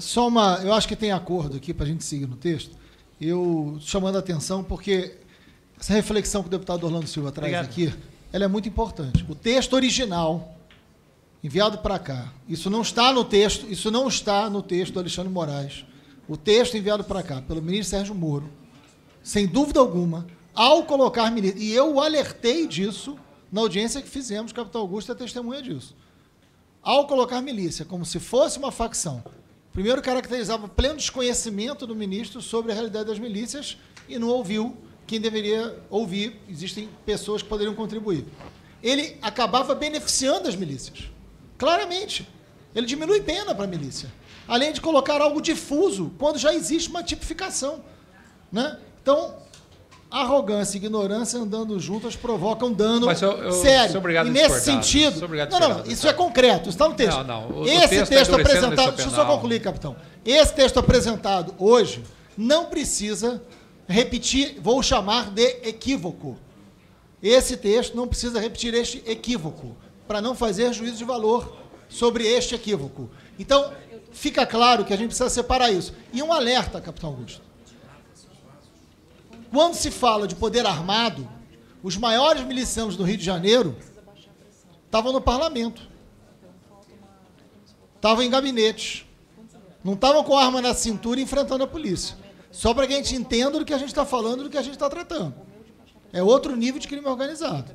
Só uma. Eu acho que tem acordo aqui para a gente seguir no texto. Eu chamando a atenção porque essa reflexão que o deputado Orlando Silva traz Obrigado. aqui, ela é muito importante. O texto original enviado para cá, isso não está no texto, isso não está no texto do Alexandre Moraes. O texto enviado para cá pelo ministro Sérgio Moro, sem dúvida alguma, ao colocar milícia, e eu o alertei disso na audiência que fizemos, capitão Augusto é testemunha disso. Ao colocar milícia como se fosse uma facção, primeiro caracterizava pleno desconhecimento do ministro sobre a realidade das milícias e não ouviu quem deveria ouvir. Existem pessoas que poderiam contribuir. Ele acabava beneficiando as milícias. Claramente. Ele diminui pena para a milícia. Além de colocar algo difuso, quando já existe uma tipificação. Né? Então, arrogância e ignorância andando juntas provocam dano Mas eu- eu sério. sou obrigado e nesse discordar. sentido. Obrigado não, não, isso é concreto, isso está no texto. Não, não, o- o Esse texto texto, tá apresentado. Deixa eu só concluir, capitão. Esse texto apresentado hoje não precisa repetir, vou chamar de equívoco. Esse texto não precisa repetir este equívoco, para não fazer juízo de valor sobre este equívoco. Então, fica claro que a gente precisa separar isso. E um alerta, capitão Augusto. Quando se fala de poder armado, os maiores milicianos do Rio de Janeiro estavam no parlamento. Estavam em gabinetes. Não estavam com arma na cintura enfrentando a polícia. Só para que a gente entenda do que a gente está falando, do que a gente está tratando. É outro nível de crime organizado.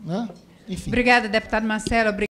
Né? Enfim. Obrigada, deputado Marcelo.